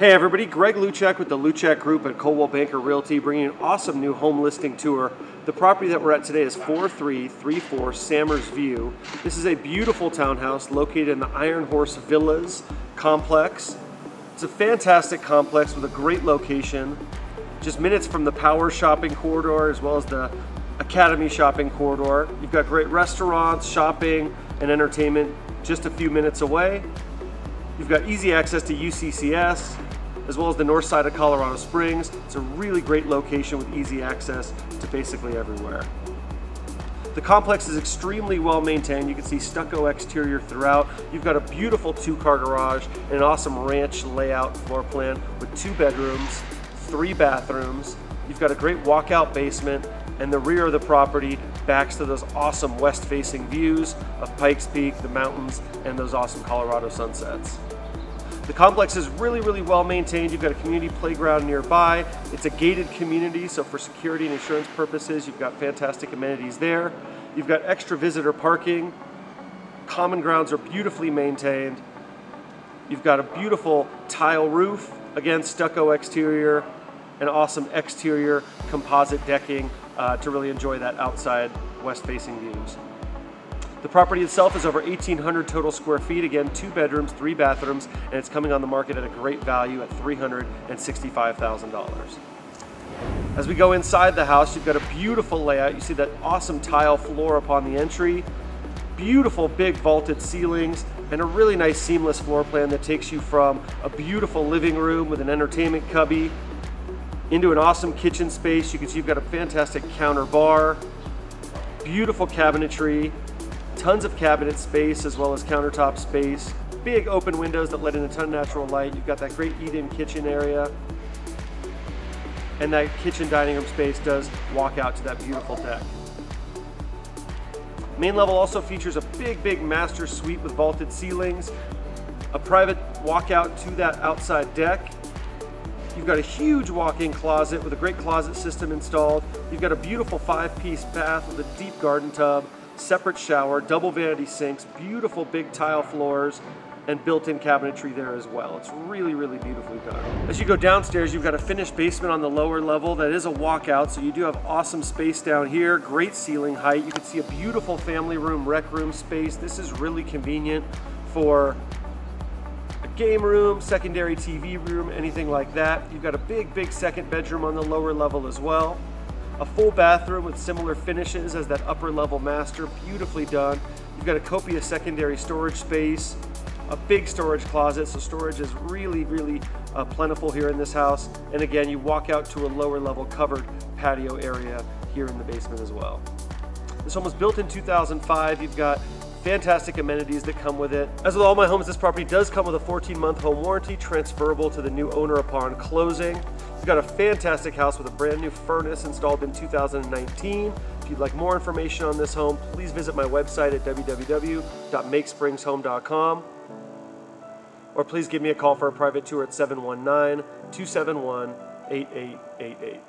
Hey everybody, Greg Luczak with the Luczak Group at Coldwell Banker Realty bringing an awesome new home listing tour. The property that we're at today is 4334 Sammers View. This is a beautiful townhouse located in the Iron Horse Villas complex. It's a fantastic complex with a great location, just minutes from the Powers Shopping Corridor as well as the Academy Shopping Corridor. You've got great restaurants, shopping, and entertainment just a few minutes away. You've got easy access to UCCS, as well as the north side of Colorado Springs. It's a really great location with easy access to basically everywhere. The complex is extremely well maintained. You can see stucco exterior throughout. You've got a beautiful two-car garage and an awesome ranch layout floor plan with two bedrooms, three bathrooms. You've got a great walkout basement and the rear of the property backs to those awesome west-facing views of Pikes Peak, the mountains, and those awesome Colorado sunsets. The complex is really, really well maintained. You've got a community playground nearby. It's a gated community, so for security and insurance purposes, you've got fantastic amenities there. You've got extra visitor parking. Common grounds are beautifully maintained. You've got a beautiful tile roof, again, stucco exterior, and awesome exterior composite decking uh, to really enjoy that outside west-facing views. The property itself is over 1,800 total square feet. Again, two bedrooms, three bathrooms, and it's coming on the market at a great value at $365,000. As we go inside the house, you've got a beautiful layout. You see that awesome tile floor upon the entry, beautiful big vaulted ceilings, and a really nice seamless floor plan that takes you from a beautiful living room with an entertainment cubby into an awesome kitchen space. You can see you've got a fantastic counter bar, beautiful cabinetry, tons of cabinet space as well as countertop space. Big open windows that let in a ton of natural light. You've got that great eat-in kitchen area. And that kitchen dining room space does walk out to that beautiful deck. Main level also features a big, big master suite with vaulted ceilings, a private walkout to that outside deck. You've got a huge walk-in closet with a great closet system installed. You've got a beautiful five-piece bath with a deep garden tub separate shower, double vanity sinks, beautiful big tile floors, and built-in cabinetry there as well. It's really, really beautifully done. As you go downstairs, you've got a finished basement on the lower level that is a walkout, so you do have awesome space down here, great ceiling height. You can see a beautiful family room, rec room space. This is really convenient for game room, secondary TV room, anything like that. You've got a big, big second bedroom on the lower level as well. A full bathroom with similar finishes as that upper level master, beautifully done. You've got a copious secondary storage space, a big storage closet, so storage is really, really uh, plentiful here in this house. And again, you walk out to a lower level covered patio area here in the basement as well. This home was built in 2005. You've got fantastic amenities that come with it. As with all my homes, this property does come with a 14 month home warranty transferable to the new owner upon closing. You've got a fantastic house with a brand new furnace installed in 2019. If you'd like more information on this home, please visit my website at www.makespringshome.com or please give me a call for a private tour at 719 271 8888.